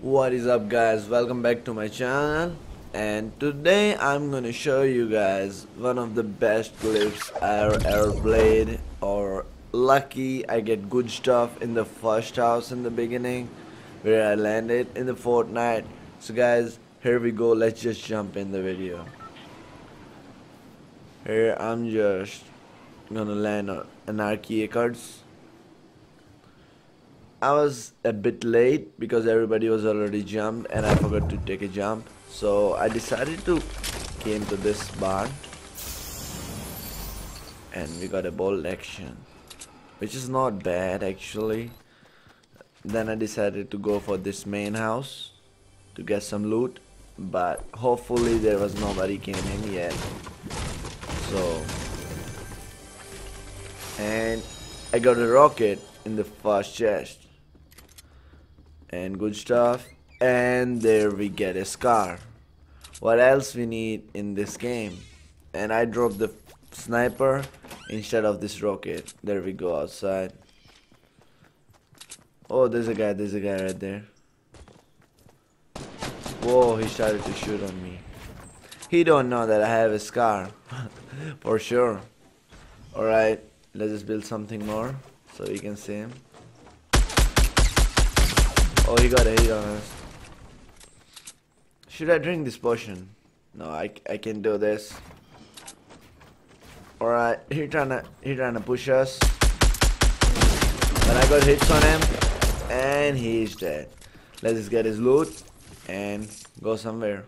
What is up guys? Welcome back to my channel. And today I'm gonna show you guys one of the best clips I ever played or lucky I get good stuff in the first house in the beginning where I landed in the Fortnite. So guys here we go. Let's just jump in the video. Here I'm just gonna land on Anarchy Acres I was a bit late because everybody was already jumped and I forgot to take a jump. So I decided to came to this barn and we got a bolt action which is not bad actually. Then I decided to go for this main house to get some loot but hopefully there was nobody came in yet. So and I got a rocket in the first chest and good stuff. And there we get a scar. What else we need in this game? And I dropped the sniper instead of this rocket. There we go outside. Oh there's a guy there's a guy right there. Whoa he started to shoot on me. He don't know that I have a scar for sure. Alright let's just build something more so we can see him Oh, he got a hit on us. Should I drink this potion? No, I, I can do this. Alright, he trying to he trying to push us. But I got hits on him and he's dead. Let's get his loot and go somewhere.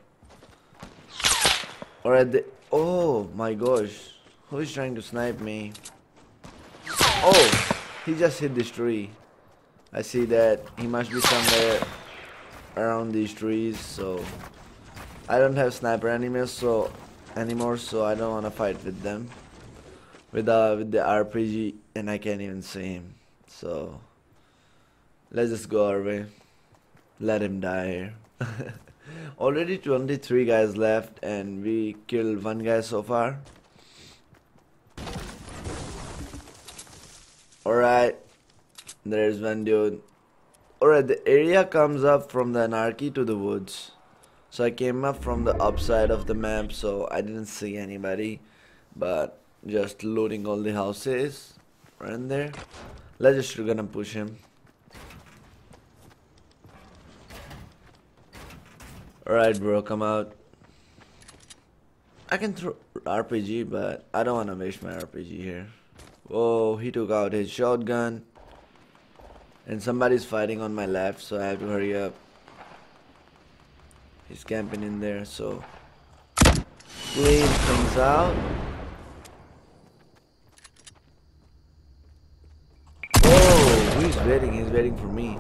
Alright, oh my gosh. Who is trying to snipe me? Oh, he just hit this tree. I see that he must be somewhere around these trees so I don't have sniper enemies so anymore so I don't want to fight with them. With uh with the RPG and I can't even see him so let's just go our way. Let him die here. Already 23 guys left and we killed one guy so far. Alright there's one dude. Alright, the area comes up from the anarchy to the woods. So I came up from the upside of the map, so I didn't see anybody. But just looting all the houses right in there. Let's just gonna push him. Alright bro, come out. I can throw RPG, but I don't wanna waste my RPG here. Whoa, he took out his shotgun. And somebody's fighting on my left, so I have to hurry up. He's camping in there, so clean things out. Oh, he's waiting, he's waiting for me.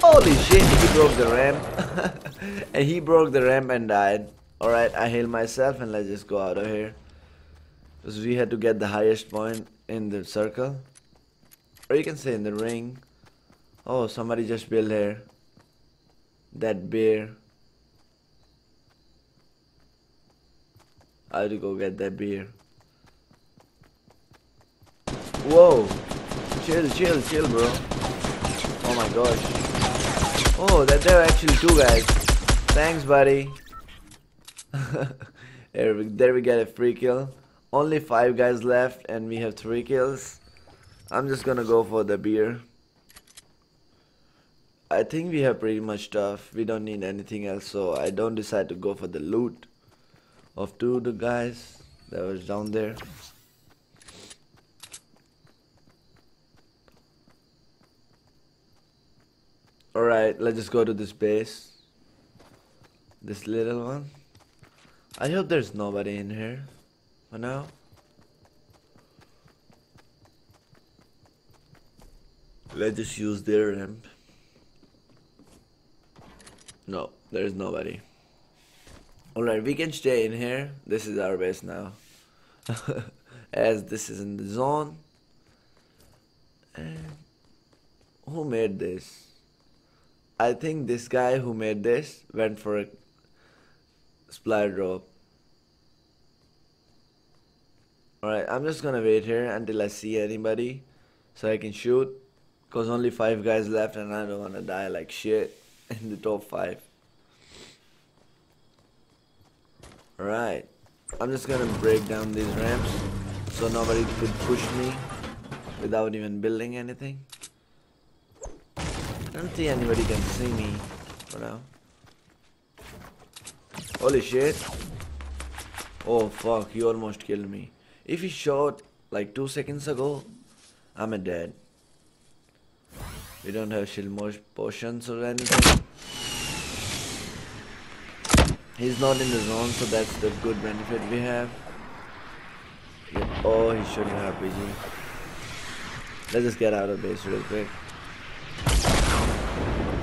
Holy shit, he broke the ramp. and he broke the ramp and died. Alright, I heal myself and let's just go out of here. Because we had to get the highest point in the circle. Or you can say in the ring. Oh, somebody just built here. That beer. I have to go get that beer. Whoa! Chill, chill, chill, bro. Oh my gosh. Oh, that there are actually two guys. Thanks, buddy. there, we, there we get a free kill. Only five guys left and we have three kills. I'm just gonna go for the beer. I think we have pretty much stuff. We don't need anything else, so I don't decide to go for the loot of two of the guys that was down there. Alright, let's just go to this base. This little one. I hope there's nobody in here for now. Let's just use their ramp. No, there's nobody. Alright, we can stay in here. This is our base now. As this is in the zone. And who made this? I think this guy who made this went for a supply drop. Alright, I'm just gonna wait here until I see anybody so I can shoot Cause only five guys left and I don't wanna die like shit in the top five. Alright. I'm just gonna break down these ramps so nobody could push me without even building anything. I don't think anybody can see me for now. Holy shit. Oh fuck, he almost killed me. If he shot like two seconds ago, I'm a dead. We don't have shield potions or anything. He's not in the zone, so that's the good benefit we have. Oh, he's shooting RPG. Let's just get out of base real quick.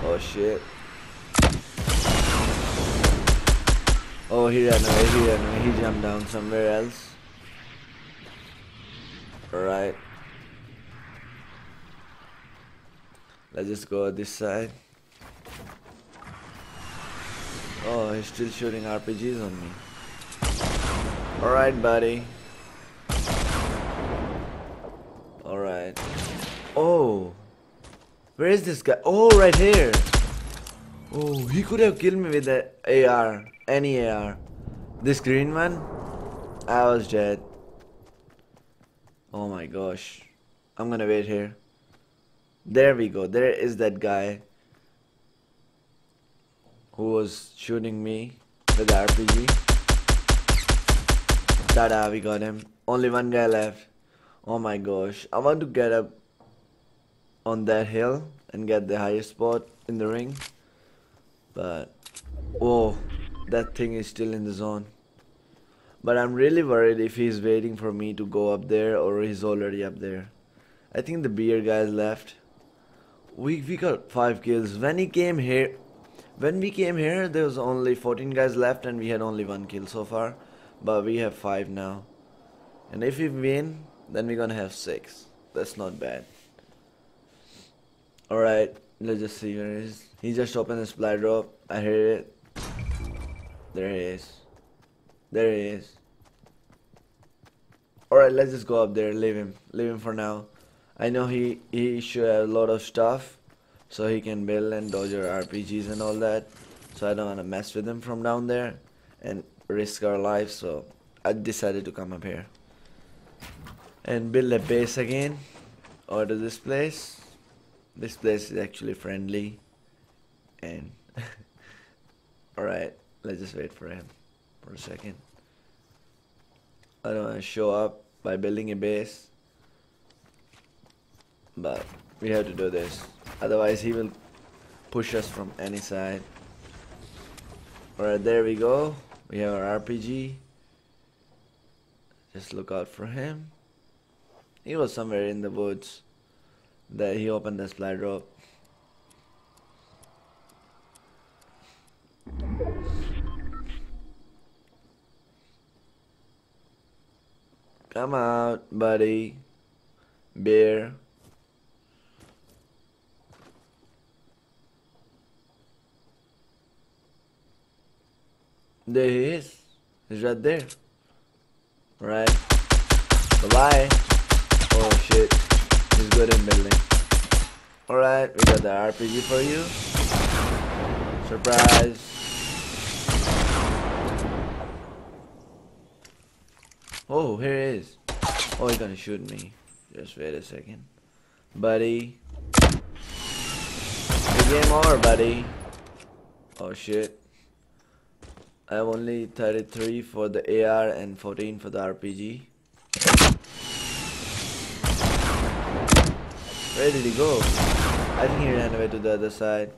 Oh shit. Oh, he ran away, he ran away, he jumped down somewhere else. Alright. Let's just go this side. Oh, he's still shooting RPGs on me. Alright, buddy. Alright. Oh. Where is this guy? Oh, right here. Oh, he could have killed me with the AR. Any AR. This green one? I was dead. Oh my gosh. I'm gonna wait here. There we go. There is that guy who was shooting me with the RPG. Tada, we got him. Only one guy left. Oh my gosh. I want to get up on that hill and get the highest spot in the ring. But, oh, that thing is still in the zone. But I'm really worried if he's waiting for me to go up there or he's already up there. I think the beer guys left. We, we got 5 kills. When he came here, when we came here, there was only 14 guys left and we had only one kill so far. But we have 5 now. And if we win, then we're gonna have 6. That's not bad. Alright, let's just see where he is. He just opened the supply drop. I heard it. There he is. There he is. Alright, let's just go up there. Leave him. Leave him for now. I know he, he should have a lot of stuff so he can build and dodge our RPGs and all that. So I don't want to mess with him from down there and risk our lives. So I decided to come up here and build a base again. Order this place. This place is actually friendly and alright, let's just wait for him for a second. I don't want to show up by building a base, but we have to do this. Otherwise he will push us from any side. Alright, there we go. We have our RPG. Just look out for him. He was somewhere in the woods. That he opened the supply drop. Come out, buddy. Bear. There he is. He's right there. Right. Bye-bye. Oh shit. He's good in building. Alright, we got the RPG for you. Surprise. Oh, here he is. Oh, he's gonna shoot me. Just wait a second. Buddy. Good game over, buddy. Oh shit. I have only 33 for the AR and 14 for the RPG. Where did he go? I think he ran away to the other side.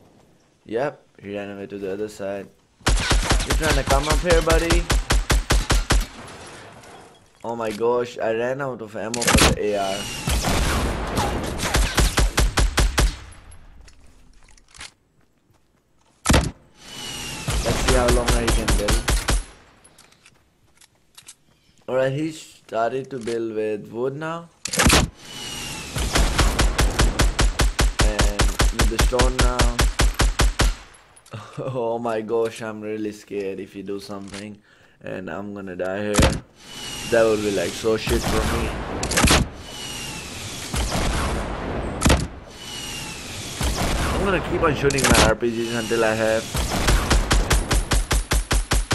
Yep, he ran away to the other side. You trying to come up here, buddy? Oh my gosh, I ran out of ammo for the AR. How long I can build. Alright, he started to build with wood now. And with the stone now. oh my gosh, I'm really scared if you do something and I'm gonna die here. That would be like so shit for me. I'm gonna keep on shooting my RPGs until I have.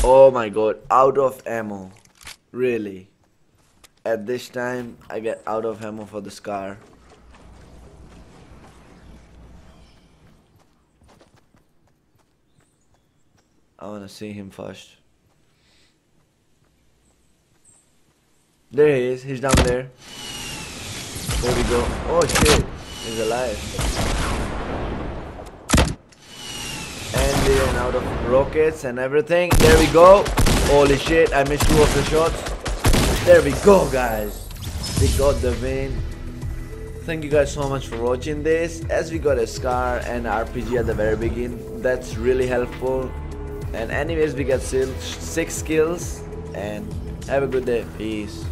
Oh my god, out of ammo. Really. At this time, I get out of ammo for the Scar. I wanna see him first. There he is, he's down there. There we go. Oh shit, he's alive. And out of rockets and everything. There we go. Holy shit, I missed two of the shots. There we go, guys. We got the win. Thank you guys so much for watching this. As we got a scar and RPG at the very beginning, that's really helpful. And anyways, we got six kills and have a good day. Peace.